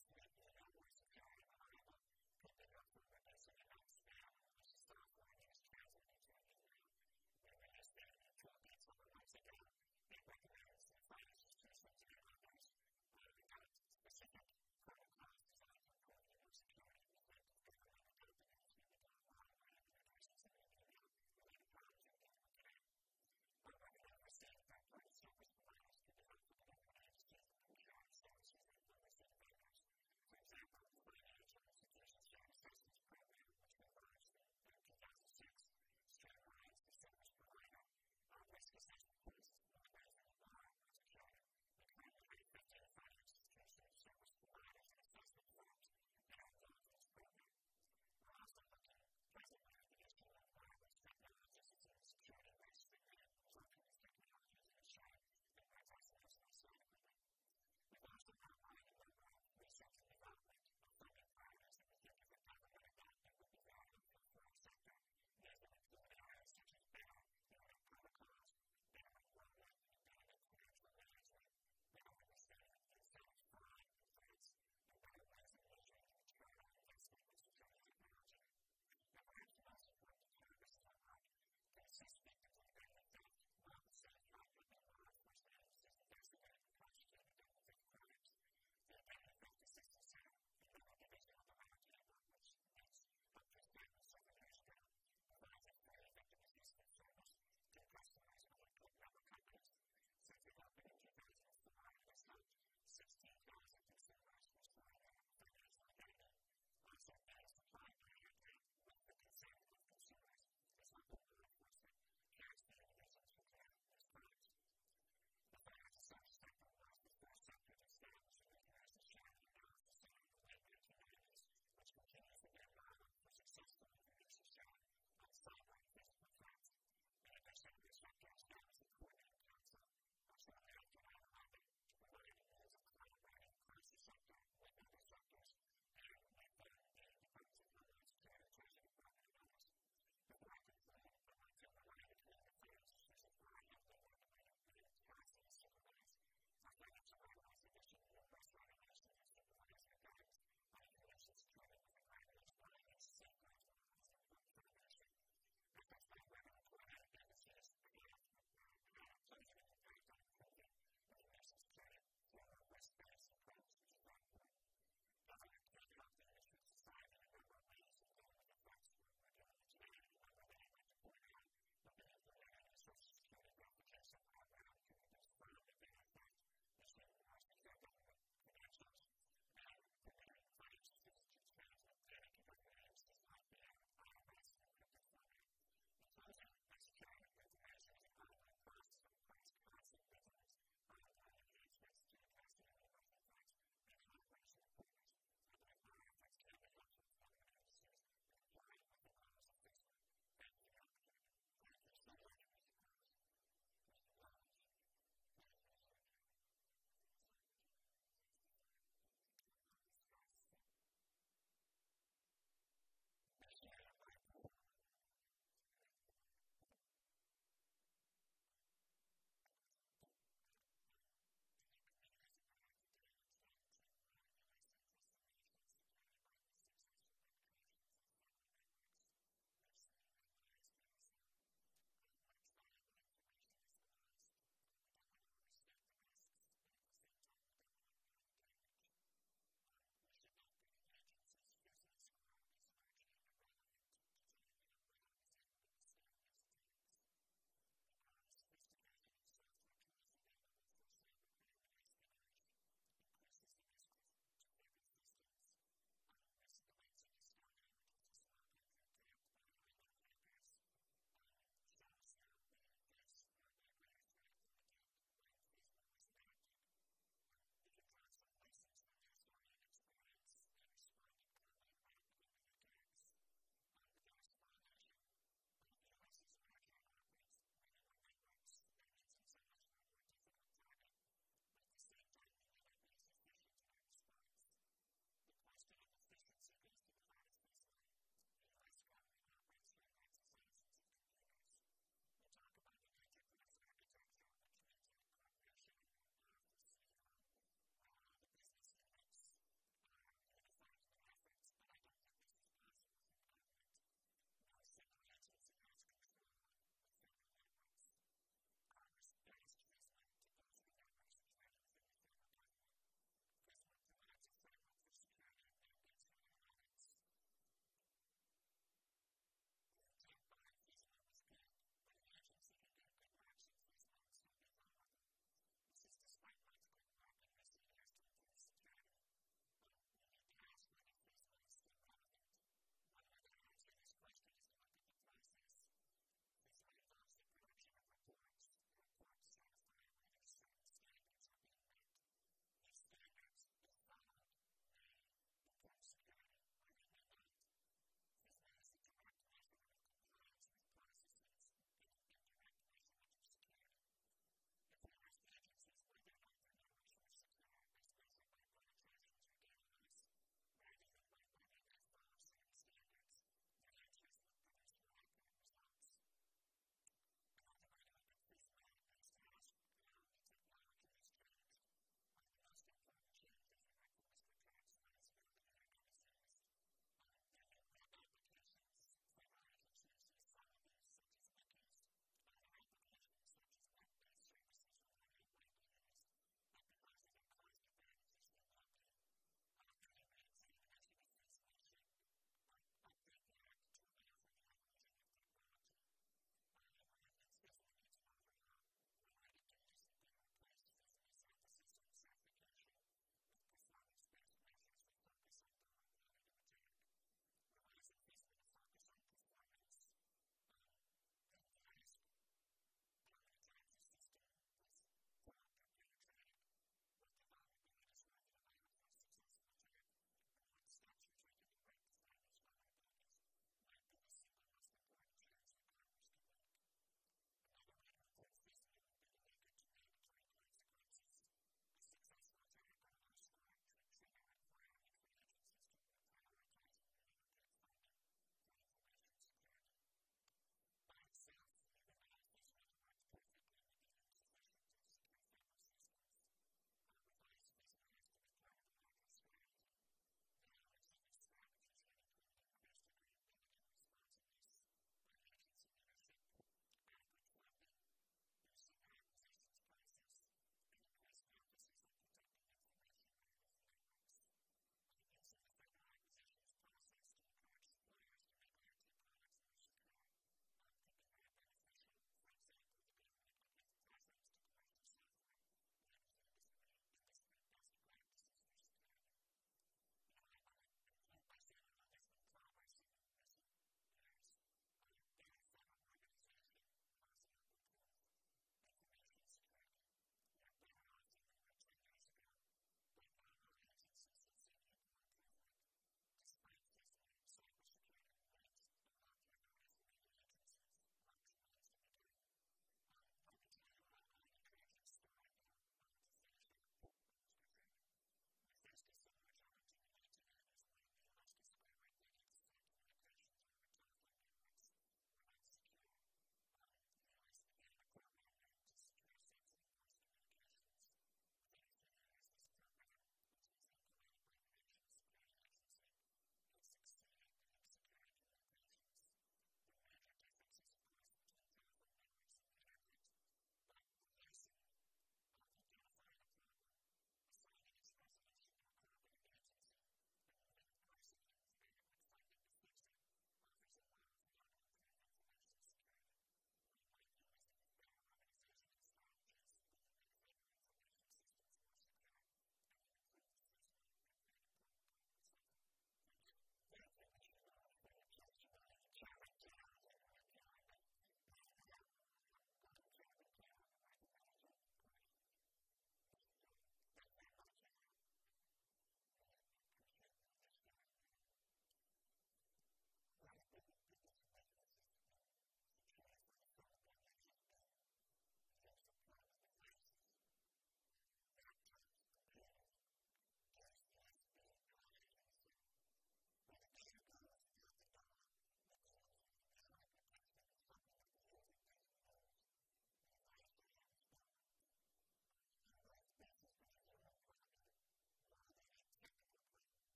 Yes.